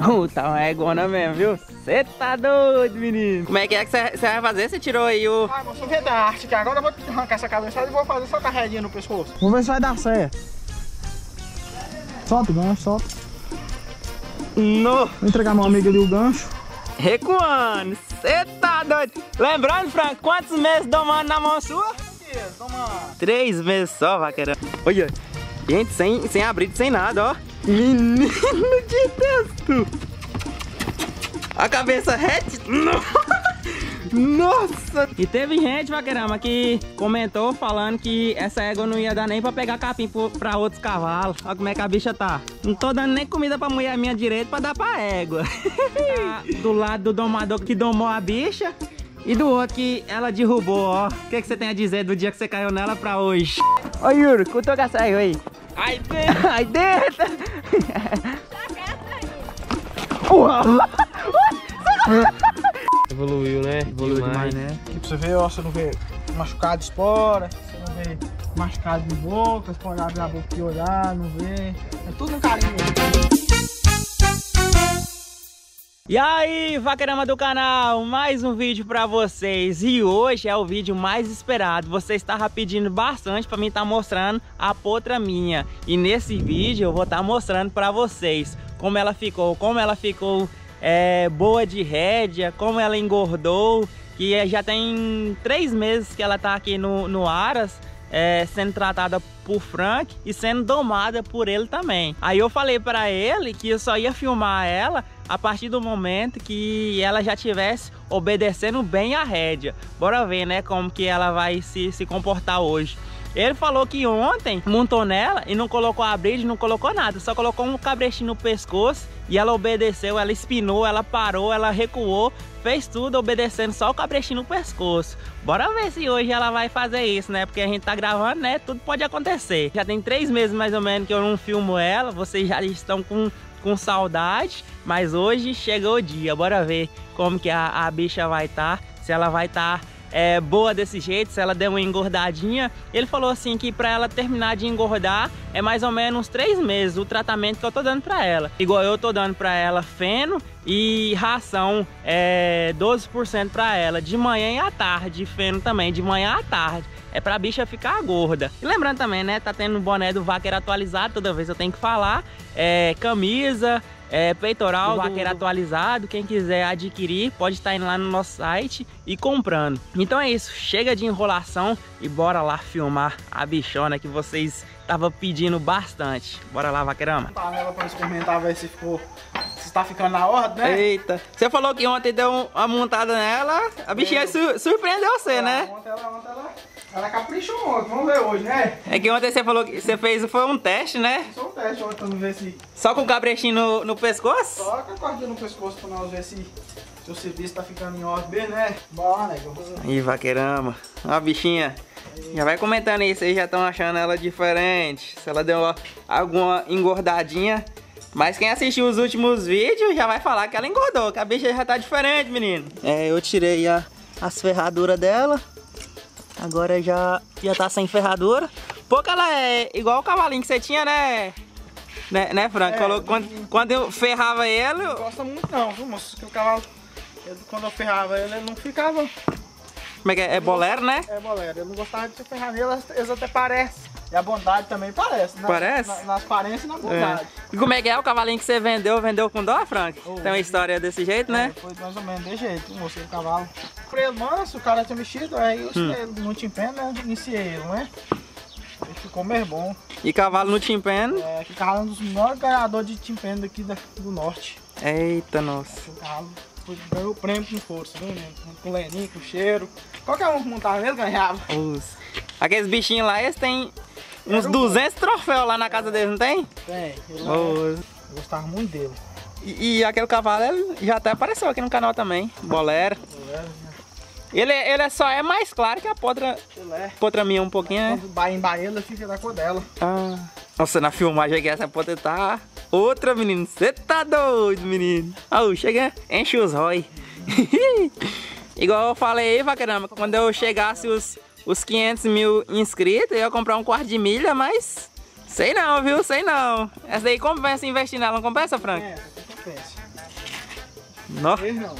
Uh, tá uma egona mesmo, viu? Você tá doido, menino. Como é que é que você vai fazer? Você tirou aí o... Ah, moço, ver da arte aqui. Agora eu vou arrancar essa cabeçada e vou fazer só carreguinha no pescoço. Vamos ver se vai dar certo. Solta o gancho, solta. No... Vou entregar meu amigo ali o gancho. Recuando. Você tá doido. Lembrando, Franco, quantos meses domando na mão sua? Três meses só, vaqueirão. Olha, gente, sem, sem abrir, sem nada, ó. Menino de texto. A cabeça rete. Nossa! E teve gente, vaqueirama, que comentou falando que essa égua não ia dar nem pra pegar capim pra outros cavalos. Olha como é que a bicha tá. Não tô dando nem comida pra mulher minha direita pra dar pra égua. tá do lado do domador que domou a bicha. E do outro que ela derrubou, ó. O que, que você tem a dizer do dia que você caiu nela pra hoje? Ô Yuri, cutou com essa égua aí. Ai dentro! Ai dentro! Evoluiu, né? Evoluiu demais, né? Aqui pra você ver, ó, você não vê machucado de espora, você não vê machucado de boca, você pode abrir a boca e olhar, não vê. É tudo um carinho. E aí, vaquerama do canal, mais um vídeo pra vocês. E hoje é o vídeo mais esperado. Você estava pedindo bastante pra mim estar tá mostrando a potra minha. E nesse vídeo eu vou estar tá mostrando pra vocês Como ela ficou, como ela ficou é, boa de rédea Como ela engordou Que já tem três meses que ela tá aqui no, no Aras é, sendo tratada por Frank e sendo domada por ele também. Aí eu falei para ele que eu só ia filmar ela a partir do momento que ela já tivesse obedecendo bem a rédea. Bora ver, né, como que ela vai se, se comportar hoje. Ele falou que ontem montou nela e não colocou a bride, não colocou nada, só colocou um cabrechinho no pescoço e ela obedeceu, ela espinou, ela parou, ela recuou, fez tudo obedecendo só o cabrechinho no pescoço. Bora ver se hoje ela vai fazer isso, né? Porque a gente tá gravando, né? Tudo pode acontecer. Já tem três meses mais ou menos que eu não filmo ela, vocês já estão com, com saudade, mas hoje chegou o dia. Bora ver como que a, a bicha vai estar, tá, se ela vai estar... Tá é, boa desse jeito, se ela der uma engordadinha. Ele falou assim que para ela terminar de engordar é mais ou menos três meses o tratamento que eu tô dando para ela. Igual eu tô dando para ela feno e ração é 12% para ela, de manhã e à tarde, feno também, de manhã à tarde. É pra bicha ficar gorda. E lembrando também, né, tá tendo o boné do vaqueiro atualizado, toda vez eu tenho que falar. É, camisa, é, peitoral do vaqueiro atualizado. Quem quiser adquirir, pode estar indo lá no nosso site e comprando. Então é isso, chega de enrolação e bora lá filmar a bichona que vocês estavam pedindo bastante. Bora lá, vaqueirama. Tá nela pra experimentar, ver se ficou. Se tá ficando na ordem, né? Eita, você falou que ontem deu uma montada nela, a bichinha sur surpreendeu você, é, né? Ontem ela, ontem ela ela caprichou ontem, vamos ver hoje, né? É que ontem você falou que você fez foi um teste, né? Só um teste ontem pra ver se. Só com o cabrechinho no, no pescoço? Só com a cordinha no pescoço pra nós ver se seu serviço tá ficando em ordem, né? Bora, né? Ih, vaqueirama. Ó a bichinha. Já vai comentando aí, vocês já estão achando ela diferente. Se ela deu alguma engordadinha. Mas quem assistiu os últimos vídeos já vai falar que ela engordou, que a bicha já tá diferente, menino. É, eu tirei a, as ferraduras dela. Agora já, já tá sem ferradura. Pouco ela é igual o cavalinho que você tinha, né? Né, né Franco? É, quando, quando eu ferrava ele... Não gosta muito não, viu moço? Que o cavalo, quando eu ferrava ele, ele não ficava... Como é que é? É bolero, né? É bolero. Eu não gostava de ferrar nele, eles até parecem. E a bondade também parece, né? Parece? Na, nas aparências e na bondade. É. E como é que é o cavalinho que você vendeu? Vendeu com dó, Frank? Oh, Tem uma história desse jeito, né? É, foi mais ou menos desse jeito, mostrei o cavalo. Freio manso, o cara tinha mexido, aí eu hum. não tinha pena, né? Iniciei ele, né? Ele ficou meio bom. E cavalo no timpeno? É, que cavalo é um dos maiores ganhadores de timpeno daqui da, do norte. Eita, nossa. O cavalo ganhou o prêmio com força, viu, Com leninho, com cheiro. Qualquer um que montava nele ganhava. Os... Aqueles bichinhos lá, eles têm uns 200 troféus lá na casa deles, não tem? Tem. Eu gostava muito dele. E, e, aquele cavalo já até apareceu aqui no canal também, Bolero. Bolero né? ele, ele só é mais claro que a potra, é. potra minha um pouquinho, né? Quando em Bahia, fica da cor dela. Ah. Nossa, na filmagem aqui essa potra tá outra, menino. Você tá doido, menino. Oh, chega, enche os rói. Igual eu falei aí, vaquerama, quando eu chegasse os os 500 mil inscritos, eu ia comprar um quarto de milha, mas sei não, viu? Sei não. Essa daí compensa investir nela, não compensa, Frank? É, compensa. Nossa, não.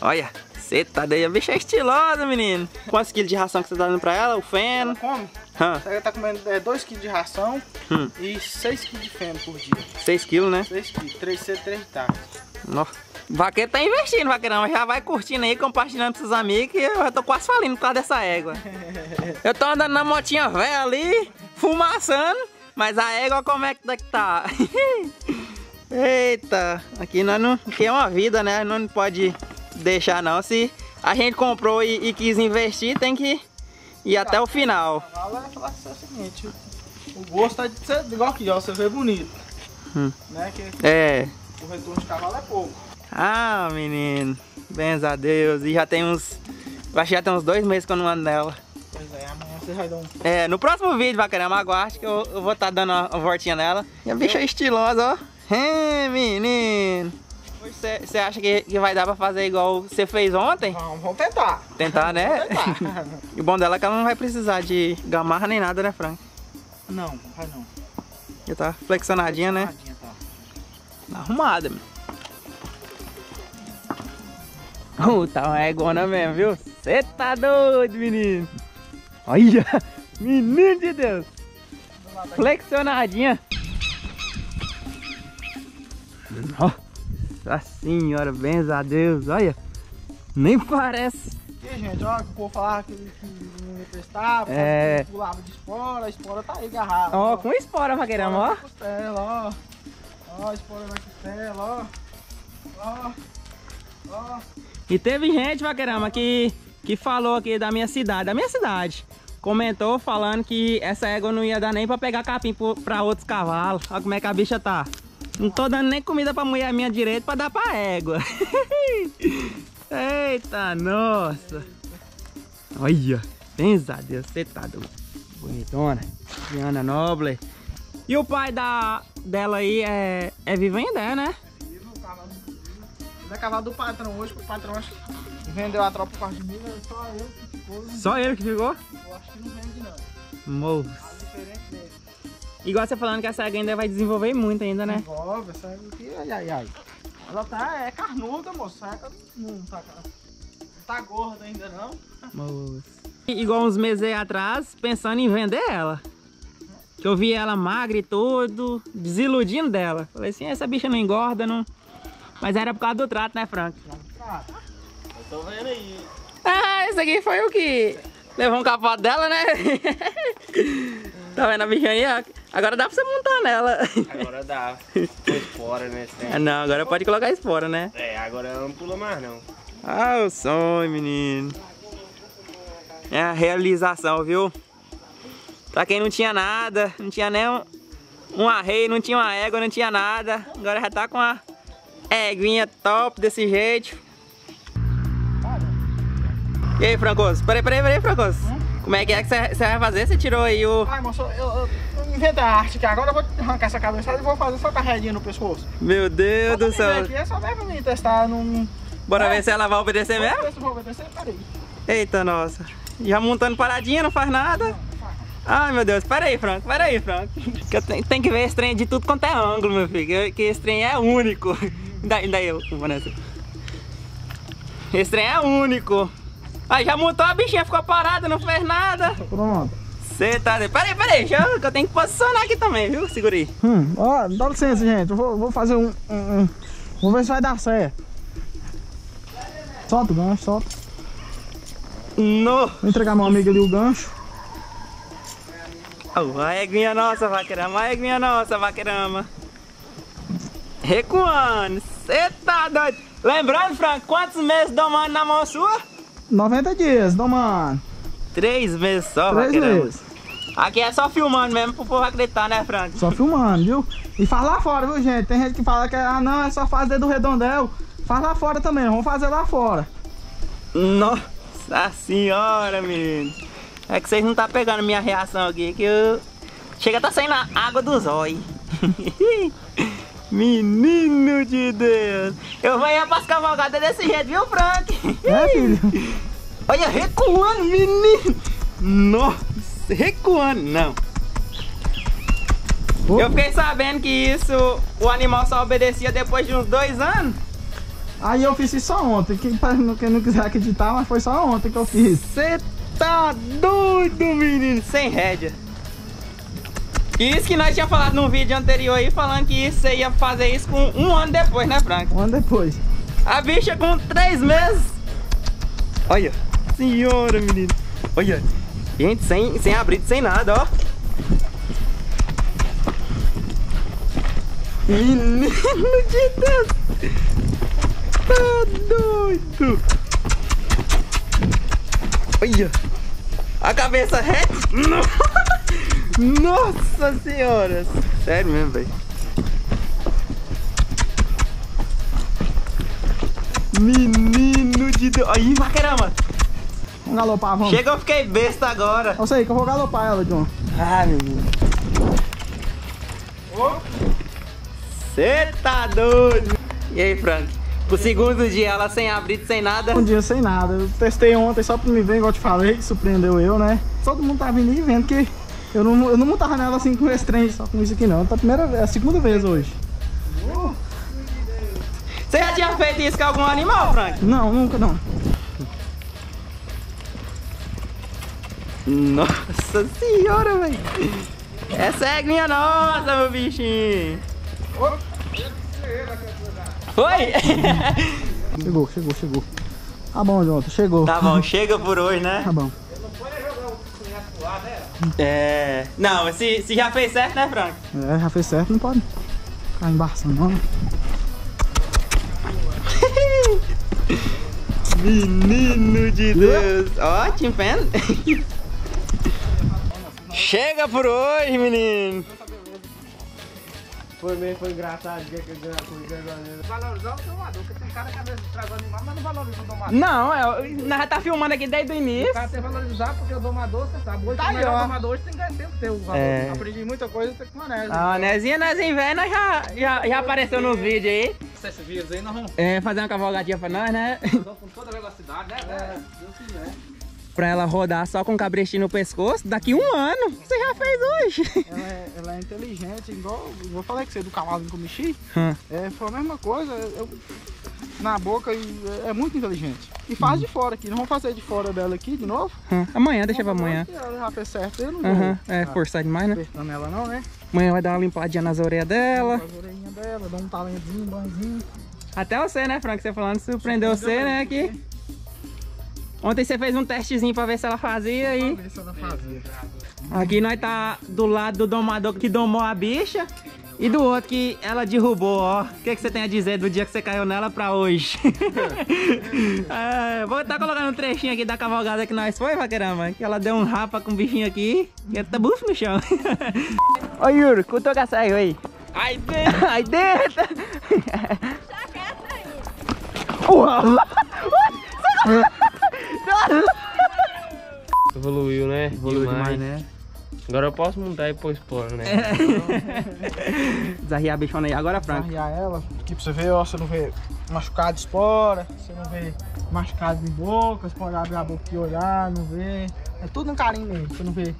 olha. Você tá daí, a bicha é estilosa, menino. Quantos quilos de ração que você tá dando pra ela? O Ela feno? come. Hã, Ela tá comendo 2 kg de ração Hum. e 6 kg de feno por dia. 6 quilos, né? 6 kg, 3 cedo, 3 tarde. Nossa. Vaqueiro tá investindo, vaqueirão. Já vai curtindo aí, compartilhando com seus amigos, que eu já tô quase falindo por causa dessa égua. Eu tô andando na motinha velha ali, fumaçando, mas a égua como é que tá? Eita, aqui nós não. Aqui é uma vida, né? Não pode deixar não. Se a gente comprou e, e quis investir, tem que ir até o final. É o seguinte, o gosto é igual aqui, ó, você vê bonito. Hum. Né? Que É. o retorno de cavalo é pouco. Ah, menino. Benz a Deus. E já tem uns. Acho que já tem uns dois meses que eu não ando nela. Pois é, amanhã você vai dar um. É, no próximo vídeo, vaquerama, aguarde que eu, eu vou estar dando uma, uma voltinha nela. E a bicha é estilosa, ó. É, menino. Você acha que, que vai dar pra fazer igual você fez ontem? Vamos, vamos tentar. Tentar, né? Vamos tentar. E o bom dela é que ela não vai precisar de gamarra nem nada, né, Frank? não, vai não. Já tá flexionadinha, né? Tadinha, tá. Tá arrumada, meu. Uh, tá uma egona mesmo, viu? Você tá doido, menino. Olha, menino de Deus. Flexionadinha. Nossa senhora, benza a Deus, olha. Nem parece. E, gente, ó, que o povo falava que, que não ia prestar, É. pulava de espora, a espora tá aí agarrada. Ó, com espora, vaqueirama, Espora ó. costela, ó. Ó, espora na costela, ó. Ó. Ó. E teve gente, vaquerama, que, que falou aqui da minha cidade, da minha cidade. Comentou falando que essa égua não ia dar nem pra pegar capim pra outros cavalos. Olha como é que a bicha tá. Não tô dando nem comida pra mulher minha direita pra dar pra égua. Eita, nossa. Olha, pensa Deus, você tá doido. Bonitona. Diana Noble. E o pai da, dela aí é, é vivo ainda, é, né? Ele é cavalo do patrão hoje, porque o patrão acho que vendeu a tropa por causa de mim, é só eu que ficou. Só ele que ficou? Eu acho que não vende não. Moço. Igual você falando que essa ainda vai desenvolver muito ainda, né? Envolve, essa aqui, ai, ai, ai. Ela tá, é carnuda, moço. Não tá, não tá gorda ainda não. Moço. Igual uns meses aí atrás, pensando em vender ela. Que eu vi ela magra e tudo, desiludindo dela. Falei assim, essa bicha não engorda, não. Mas era por causa do trato, né, Frank? Eu tô vendo aí. Ah, esse aqui foi o que levou um capote dela, né? tá vendo a bichinha aí? ó? Agora dá pra você montar nela. Agora dá. Foi fora, né? tempo. não, agora pode colocar espora, né? É, agora ela não pula mais não. Ah, o sonho, menino. É a realização, viu? Pra quem não tinha nada, não tinha nem um, um arreio, não tinha uma égua, não tinha nada. Agora já tá com a éguinha top desse jeito. E aí, Francoso? Peraí, peraí, peraí, Francoso. Como é que é que você vai fazer? Você tirou aí o... Ai, moço, eu, eu, eu inventei a arte aqui. Agora eu vou arrancar essa cabeçada e vou fazer só carreguinha no pescoço. Meu Deus do céu. Aqui, é só pra mim testar num... Bora ver se ela vai obedecer mesmo? ver se vou obedecer. Peraí. Eita, nossa. Já montando paradinha, não faz nada. Ai, meu Deus. Pera aí, Franco. Pera aí, Franco. Tenho, tenho que ver esse trem de tudo quanto é ângulo, meu filho. Que, que esse trem é único. Daí, daí eu, Vanessa. Esse trem é único. Aí já montou a bichinha, ficou parada, não fez nada. Pronto. Você tá... Pera aí, pera aí. deixa eu- que eu tenho que posicionar aqui também, viu? Segura aí. Hum, ó, dá licença, gente. Eu vou, vou fazer um, um, um- Vou ver se vai dar certo. Solta o gancho, solta. No. Vou entregar meu amigo ali o gancho. Oh, a eguinha nossa, vaquerama. A eguinha nossa, vaquerama. Recuando. Você tá doido. Lembrando, Franco, quantos meses domando na mão sua? 90 dias, domando. Três meses só, Três meses. Aqui é só filmando mesmo pro povo acreditar, né, Franco? Só filmando, viu? E faz lá fora, viu, gente? Tem gente que fala que ah, não, é só fazer do redondel. Faz lá fora também, vamos fazer lá fora. Nossa senhora, menino. É que vocês não tá pegando minha reação aqui, que eu... Chega tá saindo a água dos olhos. Menino de Deus. Eu vou ir pras cavalgadas desse jeito, viu, Frank? É, filho? Olha, recuando, menino. Nossa, recuando. Não. Ô. Eu fiquei sabendo que isso, o animal só obedecia depois de uns dois anos. Aí eu fiz isso só ontem. Quem, pra- quem não quiser acreditar, mas foi só ontem que eu fiz. Você tá doido, menino, sem rédea. Isso que nós tinha falado num vídeo anterior aí, falando que você ia fazer isso com um ano depois, né, Frank? Um ano depois. A bicha com três meses. Olha, senhora, menino. Olha, gente, sem, sem abrigo, sem nada, ó. Menino de Deus. Tá doido. Olha. A cabeça reta. No- Nossa senhora. Sério mesmo, velho. Menino de Deus. Aí, vaquerama. Vamos galopar, vamos. Chega, eu fiquei besta agora. Eu sei que eu vou galopar ela, John. Ah, menino. Você tá doido. E aí, Frank? Pro segundo dia, ela sem abrir, sem nada. Um dia sem nada. Eu testei ontem só pra me ver, igual eu te falei, surpreendeu eu, né? Todo mundo tá vindo e vendo que eu não, eu não montava nela assim com esse trem, só com isso aqui não. Tá a primeira é a segunda vez hoje. Você já tinha feito isso com algum animal, Frank? Não, nunca não. Nossa senhora, velho. Essa é minha nossa, meu bichinho. Foi? Chegou, chegou, chegou. Tá bom, Jonathan, chegou. tá bom, chega por hoje, né? Tá bom. É. Não, se, se já fez certo, né, Frank? É, já fez certo, não pode ficar embaçando não. Menino de Deus. Ó, empenho. Chega por hoje, menino. Foi mesmo, foi engraçado. que que eu fui agora. Valorizar o domador, porque tem cara que às vezes traz animal, mas não valoriza o domador. Não, é, nós já tá filmando aqui desde o O início. cara tem que valorizar porque o domador, você sabe, hoje Tá o melhor domador hoje tem que ter o valor. É. Aprendi muita coisa tem com a Nésia. A Nezinha, Nezinha velho, nós já, já, já apareceu nos vídeos aí. Esses vídeos aí nós vamos É, fazer uma cavalgadinha pra nós, né? com toda a velocidade, né? É, Deus quiser. Pra ela rodar só com cabrestinho no pescoço, daqui um ano. Você já fez hoje. Ela é, ela é inteligente, igual vou falar que você do cavalo que eu mexi. Hum. É, foi a mesma coisa, eu- na boca e é, é muito inteligente. E faz de fora aqui, não vamos fazer de fora dela aqui de novo? Hum, Amanhã, deixa pra amanhã. Ela já fez certo, eu não vou é, tá forçar demais, né? apertando ela não, né? Amanhã vai dar uma limpadinha nas orelhas dela. Faz a orelhinha dela, dá um talentozinho, um banzinho. Até você, né, Frank? Você falando, surpreendeu você, né? Que ontem você fez um testezinho pra ver se ela fazia Pra e ver se ela fazia. aqui nós tá do lado do domador que domou a bicha e do outro que ela derrubou, ó. O que, que você tem a dizer do dia que você caiu nela pra hoje? É, vou estar colocando um trechinho aqui da cavalgada que nós foi, vaquerama. Que ela deu um rapa com o bichinho aqui e ele tá bufo no chão. Ô Yuri, cutuca a cego aí. Aí dentro! Aí dentro! Uau! Agora eu posso montar e pôr esporo, né? Desarriar a bichona aí. Agora, Frank. Arriar ela, aqui pra você ver, ó, você não vê machucado de espora, você não vê machucado de boca, você pode abrir a boca e olhar, não vê. É tudo um carinho mesmo, você não vê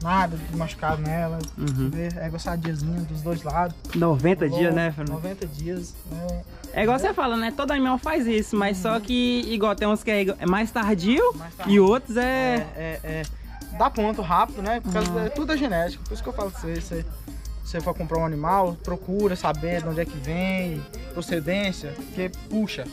nada de machucado nela, Uhum. vê, é gostadiazinha dos dois lados. 90 dias, Bom, né, Frank? 90 dias, né? É igual você fala, né? Todo animal faz isso, mas só que, igual, tem uns que é é mais tardio Mais tardio. e outros É, é. é, é, dá ponto rápido, né? Porque é, tudo é genético, por isso que eu falo pra você, você, você for comprar um animal, procura saber de onde é que vem, procedência, porque puxa.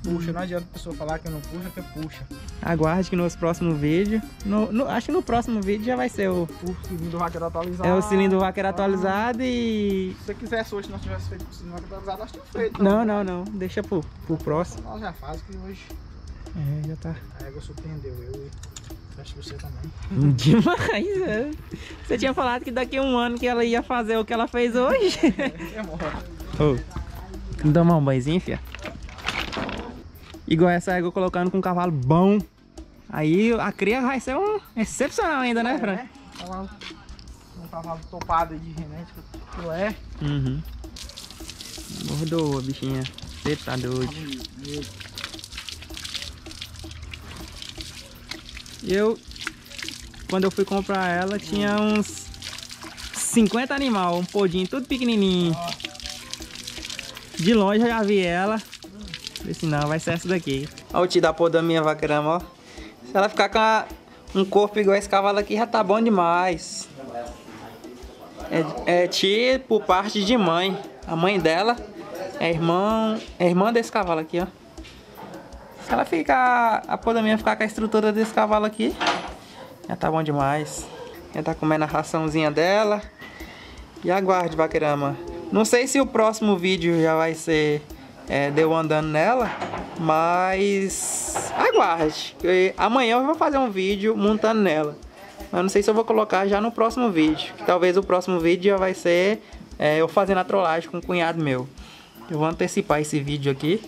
Puxa, não adianta a pessoa falar que não puxa, que puxa. Aguarde que nos próximos vídeos. No, no- acho que no próximo vídeo já vai ser o, O cilindro vaqueiro atualizado. é o cilindro vaqueiro atualizado e. Se você quisesse hoje, nós tivéssemos feito o cilindro atualizado, nós tínhamos feito. Não, não, não. Deixa pro, pro próximo. Nós já faz que hoje É, já tá. a égua surpreendeu eu e acho que você também. Demais, é. Você tinha falado que daqui a um ano que ela ia fazer o que ela fez hoje. Demora. Ô, vamos tomar um banhozinho, fia? Igual essa égua colocando com um cavalo bom. Aí a cria vai ser um excepcional ainda, né, Fran? É, cavalo, um cavalo topado de genética, que é. Uhum. Mordoa, bichinha. Você tá doido. Eu, quando eu fui comprar ela, tinha uns 50 animal, um podinho, tudo pequenininho. De longe eu já vi ela. Se não, vai ser essa daqui. Olha o tio da porra da minha vaquerama, ó. Se ela ficar com a, um corpo igual esse cavalo aqui, já tá bom demais. É, é tia por parte de mãe. A mãe dela é irmã, é irmã desse cavalo aqui, ó. Se ela ficar, a porra da minha ficar com a estrutura desse cavalo aqui, já tá bom demais. Já tá comendo a raçãozinha dela. E aguarde, vaquerama. Não sei se o próximo vídeo já vai ser é, deu andando nela, mas aguarde. Amanhã eu vou fazer um vídeo montando nela. Mas não sei se eu vou colocar já no próximo vídeo. Talvez o próximo vídeo já vai ser é, eu fazendo a trollagem com o cunhado meu. Eu vou antecipar esse vídeo aqui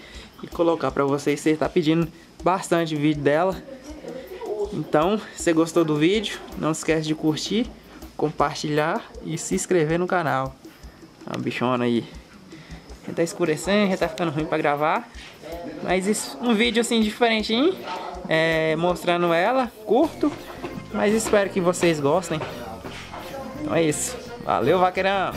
e colocar pra vocês. Você está pedindo bastante vídeo dela. Então, se você gostou do vídeo, não esquece de curtir, compartilhar e se inscrever no canal. A bichona aí. Já tá escurecendo, já tá ficando ruim pra gravar. Mas isso, um vídeo assim diferentinho. É, mostrando ela, curto. Mas espero que vocês gostem. Então é isso. Valeu, vaqueirão!